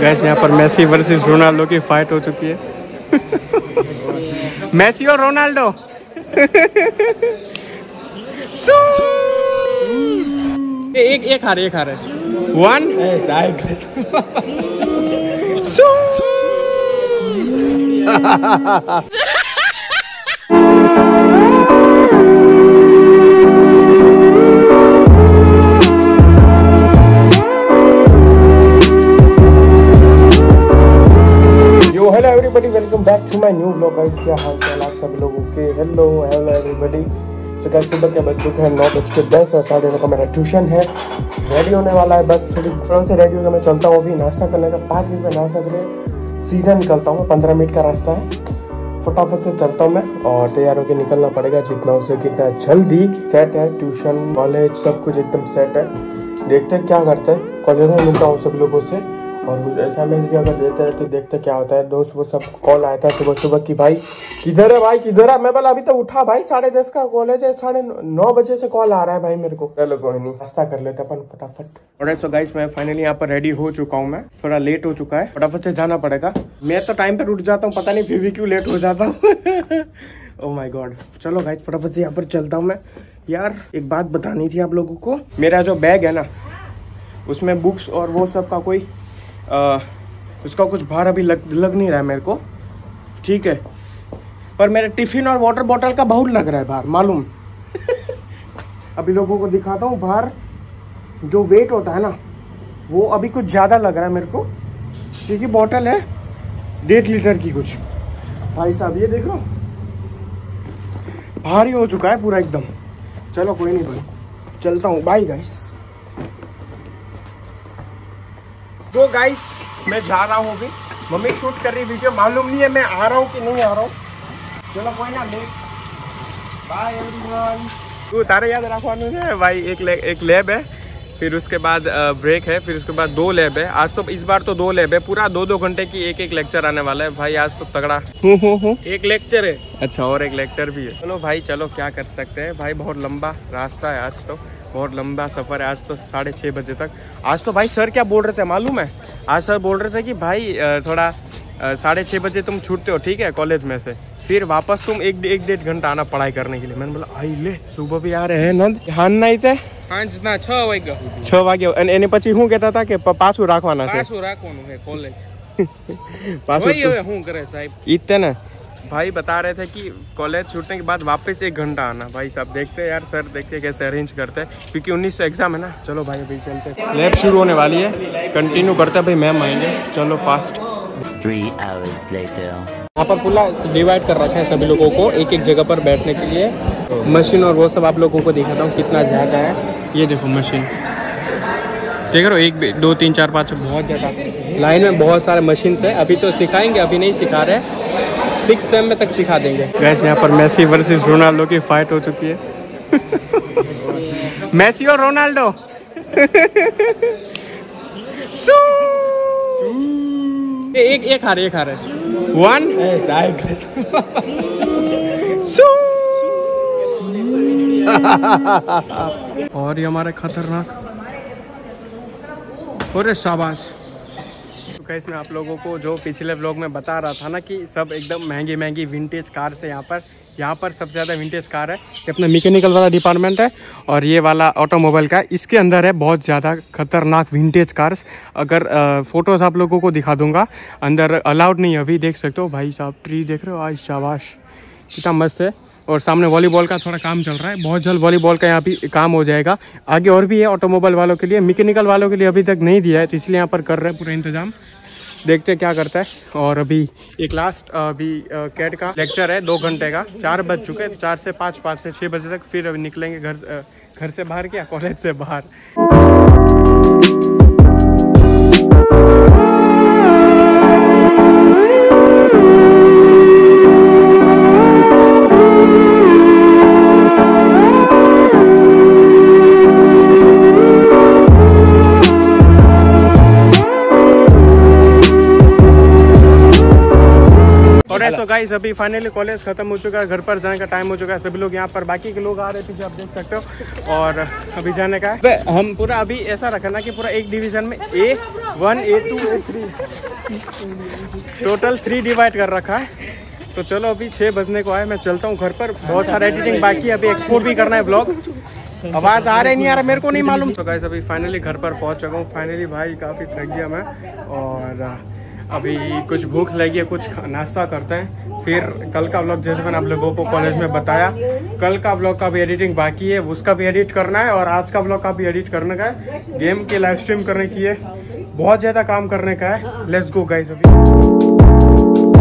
Gas यहाँ पर Messi versus Ronaldo की फाइट हो चुकी है। मेसी और रोनाल्डो एक एक हारे एक हारे। वन यो back to my new blog guys क्या हाल चाल आप सब लोगों के? हेलो हेलो एवरीबॉडी तो गाइस सुबह के बज चुके हैं नौ बज के दस और साढ़े नौ का मेरा ट्यूशन है। रेडी होने वाला है। बस थोड़ी थोड़ा से रेडी होकर मैं चलता हूँ अभी नाश्ता करने का। पाँच मिनट में नाश्ता करें सीधा निकलता हूँ। पंद्रह मिनट का रास्ता है। फटाफट से चलता हूँ मैं और तैयार होकर निकलना पड़ेगा जितना सके कितना जल्दी। सेट है ट्यूशन कॉलेज सब कुछ एकदम सेट है। देखते हैं क्या करते हैं। कॉलेज में मिलता हूँ सब लोगों से। और कुछ ऐसा मैच भी अगर देते हैं तो देखते क्या होता है। दोस्त वो सब कॉल आया था सुबह सुबह कि भाई किधर है भाई किधर है? मैं बोला अभी तो उठा भाई साढ़े दस का कॉलेज है साढ़े नौ बजे से कॉल आ रहा है भाई मेरे को। चलो कोई नहीं। नाश्ता कर लेते अपन फटाफट। और सो गाइस मैं फाइनली यहाँ पर रेडी हो चुका हूँ मैं। थोड़ा लेट हो चुका है फटाफट से जाना पड़ेगा। मैं तो टाइम पर उठ जाता हूँ पता नहीं फिर भी क्यों लेट हो जाता हूँ। ओ माय गॉड चलो गाइस फटाफट से यहाँ पर चलता हूँ मैं। यार एक बात बतानी थी आप लोगों को। मेरा जो बैग है ना उसमें बुक्स और वो सब का कोई आ, उसका कुछ भार अभी लग लग नहीं रहा है मेरे को। ठीक है। पर मेरे टिफ़िन और वाटर बॉटल का बहुत लग रहा है भार मालूम। अभी लोगों को दिखाता हूँ भार जो वेट होता है ना वो अभी कुछ ज़्यादा लग रहा है मेरे को। क्योंकि बॉटल है डेढ़ लीटर की कुछ। भाई साहब ये देखो भारी हो चुका है पूरा एकदम। चलो कोई नहीं भाई चलता हूँ। बाई गाइस वो गाइस मैं जा रहा हूँ अभी। मम्मी शूट कर रही वीडियो मालूम नहीं है मैं आ रहा हूँ कि नहीं आ रहा हूँ। चलो कोई ना बाय एवरीवन तू तारे याद रखवानु है? भाई एक ले, एक लैब है फिर उसके बाद ब्रेक है फिर उसके बाद दो लैब है। आज तो इस बार तो दो लैब है पूरा दो दो घंटे की एक एक लेक्चर आने वाला है। भाई आज तो तगड़ा। हूँ हूँ हूँ एक लेक्चर है। अच्छा। और एक लेक्चर भी है। चलो भाई चलो क्या कर सकते हैं? भाई बहुत लंबा रास्ता है आज तो। बहुत लंबा सफ़र है आज तो साढ़े छः बजे तक आज तो भाई सर क्या बोल रहे थे मालूम है आज सर बोल रहे थे कि भाई थोड़ा साढ़े छः बजे तुम छूटते हो ठीक है कॉलेज में से फिर वापस तुम एक एक डेढ़ घंटा आना पढ़ाई करने के लिए मैंने बोला आई ले सुबह भी आ रहे हैं नंद हान नहीं थे સાંજના છ વાગ્યા છ વાગે અને એને પછી શું કહેતા હતા કે પાછું રાખવાના છે પાછું રાખવાનું છે કોલેજ પાછું ભાઈ હવે શું કરે સાહેબ ईद थे ना भाई बता रहे थे कि कॉलेज छूटने के बाद वापस एक घंटा आना। भाई साहब देखते हैं यार सर देखते कैसे अरेंज करते हैं। क्योंकि उन्नीस सौ एग्ज़ाम है ना। चलो भाई अभी चलते हैं। लैब शुरू होने वाली है। कंटिन्यू करते हैं। भाई मैम आएँगे। चलो फास्ट. यहाँ पर पूरा डिवाइड कर रखा है सभी लोगों को एक एक जगह पर बैठने के लिए। मशीन और वो सब आप लोगों को दिखाता हूँ कितना ज़्यादा है। ये देखो मशीन देख रहे हो एक भी- दो तीन चार पाँच बहुत ज़्यादा लाइन में बहुत सारे मशीन है। अभी तो सिखाएँगे अभी नहीं सिखा रहे। सिक्स सेम में तक सिखा देंगे। वैसे यहाँ पर मेसी वर्सेस रोनाल्डो की फाइट हो चुकी है। मैसी और रोनाल्डो एक एक हारे एक हारे। वन और ये हमारे खतरनाक। और शाबाश। तो कैसे मैं आप लोगों को जो पिछले ब्लॉग में बता रहा था ना कि सब एकदम महँगी महँगी विंटेज कार से यहाँ पर यहाँ पर सबसे ज़्यादा विंटेज कार है। ये अपना मैकेनिकल वाला डिपार्टमेंट है और ये वाला ऑटोमोबाइल का इसके अंदर है बहुत ज़्यादा खतरनाक विंटेज कार्स अगर फ़ोटोज़ आप लोगों को दिखा दूँगा। अंदर अलाउड नहीं अभी, देख सकते हो। भाई साहब ट्री देख रहे हो? आज शाबाश। कितना मस्त है। और सामने वॉलीबॉल का थोड़ा काम चल रहा है। बहुत जल्द वॉलीबॉल का यहाँ भी काम हो जाएगा। आगे और भी है ऑटोमोबाइल वालों के लिए। मैकेनिकल वालों के लिए अभी तक नहीं दिया है तो इसलिए यहाँ पर कर रहे हैं पूरा इंतज़ाम। देखते हैं क्या करता है। और अभी एक लास्ट अभी कैट का लेक्चर है दो घंटे का। चार बज चुके हैं, चार से पाँच पाँच से छः बजे तक। फिर निकलेंगे घर घर से बाहर क्या? कॉलेज से बाहर। गाइस तो गाइस अभी फाइनली कॉलेज खत्म हो चुका है घर पर जाने का टाइम हो चुका है सभी लोग यहाँ पर बाकी के लोग आ रहे हैं पीछे आप देख सकते हो और अभी जाने का है। हम पूरा अभी ऐसा रखा ना कि पूरा एक डिवीज़न में A one A two A three total three divide कर रखा है। तो चलो अभी छः बजने को आए मैं चलता हूँ घर पर। बहुत सारा एडिटिंग बाकी है अभी एक्सपोर्ट भी करना है ब्लॉग आवाज़ आ रही नहीं आ रहा मेरे को नहीं मालूम। तो गाइस अभी फाइनली घर पर पहुँच चुका हूँ। फाइनली भाई काफ़ी थक गया मैं और अभी कुछ भूख लगी है, कुछ नाश्ता करते हैं। फिर कल का ब्लॉग जैसे मैंने आप लोगों को कॉलेज में बताया, कल का ब्लॉग का भी एडिटिंग बाकी है, उसका भी एडिट करना है और आज का ब्लॉग का भी एडिट करने का है। गेम की लाइव स्ट्रीम करने की है। बहुत ज़्यादा काम करने का है। लेट्स गो गाइस अभी।